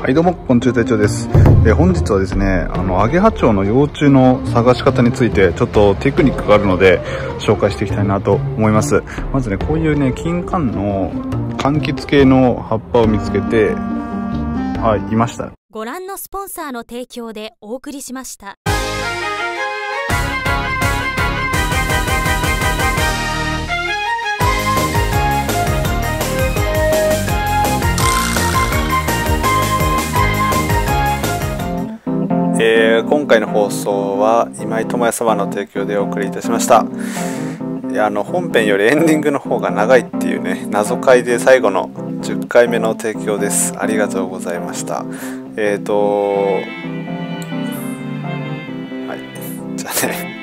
はいどうも、昆虫隊長です。え本日はですね、あの、アゲハチョウの幼虫の探し方について、ちょっとテクニックがあるので、紹介していきたいなと思います。まずね、こういうね、金柑の柑橘系の葉っぱを見つけて、はい、いました。ご覧のスポンサーの提供でお送りしました。ー、今回の放送は今井智也様の提供でお送りいたしました。いやあの本編よりエンディングの方が長いっていうね謎解で最後の10回目の提供です。ありがとうございました。えっ、ー、とはい。じゃあね。